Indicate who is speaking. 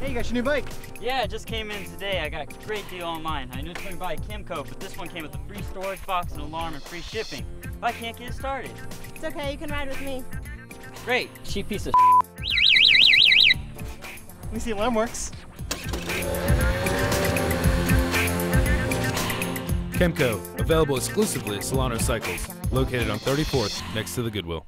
Speaker 1: Hey, you got your new bike.
Speaker 2: Yeah, it just came in today. I got a great deal online. I knew it was going to be a Kymco, but this one came with a free storage box, an alarm, and free shipping. I can't get it started.
Speaker 3: It's okay, you can ride with me.
Speaker 2: Great, cheap piece of
Speaker 1: Let me see alarm works.
Speaker 4: Kymco, available exclusively at Solano Cycles, located on 34th next to the Goodwill.